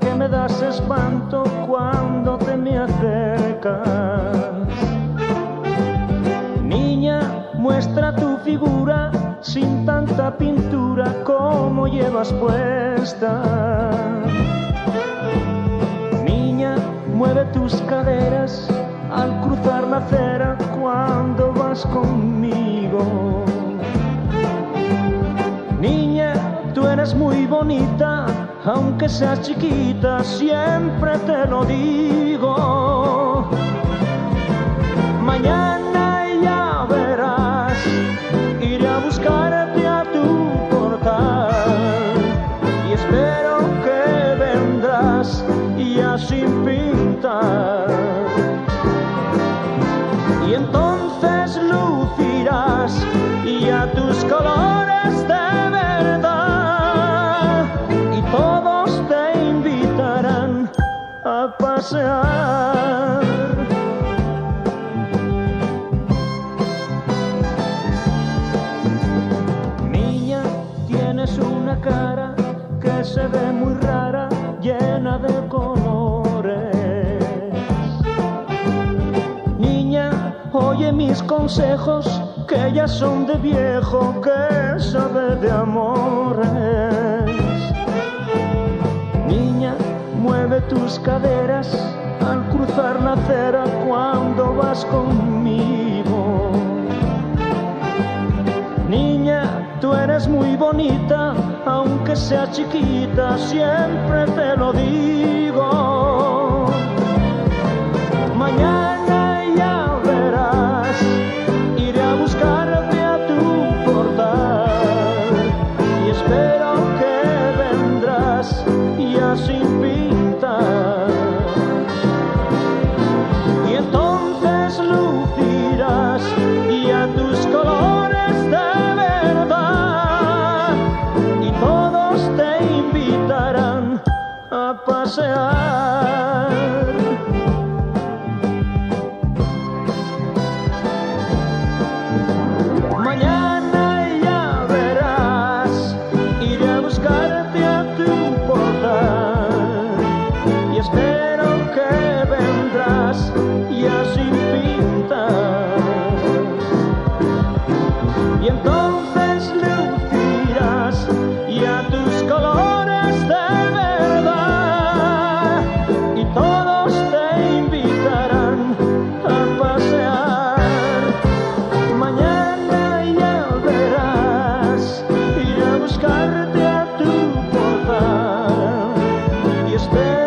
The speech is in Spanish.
Que me das espanto cuando te me acercas. Niña, muestra tu figura sin tanta pintura como llevas puesta. Niña, mueve tus caderas al cruzar la acera cuando vas conmigo. Niña, tú eres muy bonita, aunque seas chiquita, siempre te lo digo. Mis consejos, que ya son de viejo, que sabe de amores. Niña, mueve tus caderas al cruzar la acera cuando vas conmigo. Niña, tú eres muy bonita, aunque sea chiquita, siempre te lo digo. Mañana ya verás, iré a buscarte a tu portal y espero que vendrás y así. Stay.